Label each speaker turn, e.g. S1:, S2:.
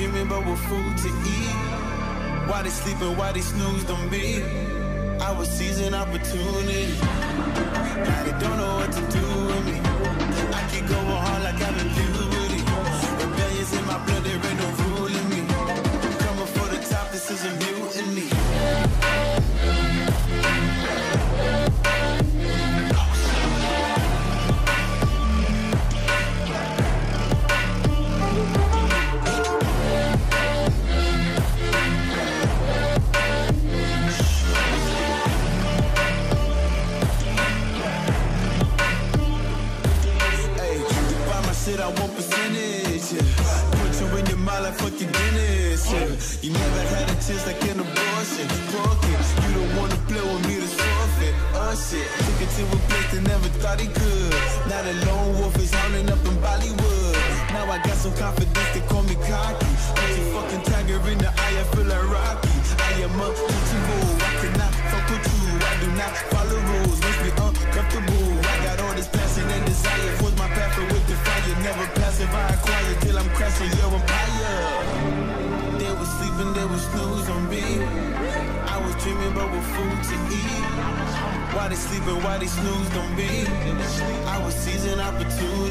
S1: dreaming about what food to eat. Why they sleeping, why they snoozed on me? I was seizing You never had a chance like an abortion. it You don't wanna play with me to forfeit. Oh shit. Took it to a place that never thought he could. Now the lone wolf is howling up in Bollywood. Now I got some confidence, they call me cocky. Put your fucking tiger in the eye, snooze on me. I was dreaming about what food to eat. Why they sleeping, why they snoozed on me? I was seizing opportunity.